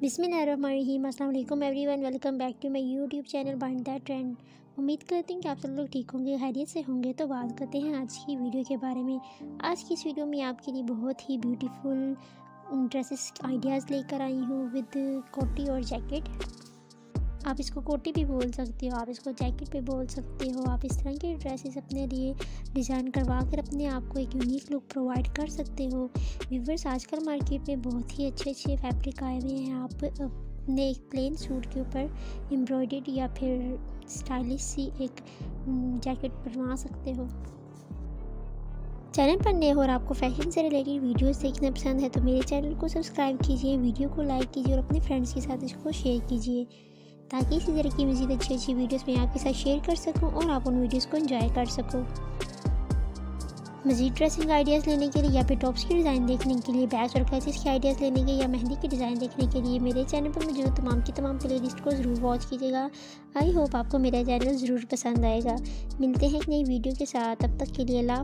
बिसमीम अल्लाम everyone, welcome back to my YouTube channel behind that trend. उम्मीद करते हैं कि आप सब लोग ठीक होंगे हैरियत से होंगे। तो बात करते हैं आज की वीडियो के बारे में। आज की इस वीडियो में आपके लिए बहुत ही ब्यूटीफुल ड्रेसेस आइडियाज़ लेकर आई हूँ विद कोटी और जैकेट आप इसको कोटी भी बोल सकते हो, आप इसको जैकेट भी बोल सकते हो, आप इस तरह के ड्रेसेस अपने लिए डिज़ाइन करवा कर अपने आप को एक यूनिक लुक प्रोवाइड कर सकते हो। व्यूवर्स आजकल मार्केट में बहुत ही अच्छे अच्छे फैब्रिक आए हुए हैं। आप अपने एक प्लेन सूट के ऊपर एम्ब्रॉयड या फिर स्टाइलिश सी एक जैकेट बनवा सकते हो। चैनल पर नए हो और आपको फ़ैशन से रिलेटेड वीडियोस देखना पसंद है तो मेरे चैनल को सब्सक्राइब कीजिए, वीडियो को लाइक कीजिए और अपने फ्रेंड्स के साथ इसको शेयर कीजिए। ताकि इसी तरह की मज़ीद अच्छी अच्छी वीडियोस मैं आपके साथ शेयर कर सकूँ और आप उन वीडियोस को एंजॉय कर सको। मज़ीद ड्रेसिंग आइडियाज़ लेने के लिए या फिर टॉप्स की डिज़ाइन देखने के लिए बैग्स और क्लचेस के आइडियाज़ लेने के या मेहंदी की डिज़ाइन देखने के लिए मेरे चैनल पर मौजूद तमाम की तमाम प्ले लिस्ट को ज़रूर वॉच कीजिएगा। आई होप आपको मेरा चैनल ज़रूर पसंद आएगा। मिलते हैं एक नई वीडियो के साथ। तब तक के लिए अल्लाह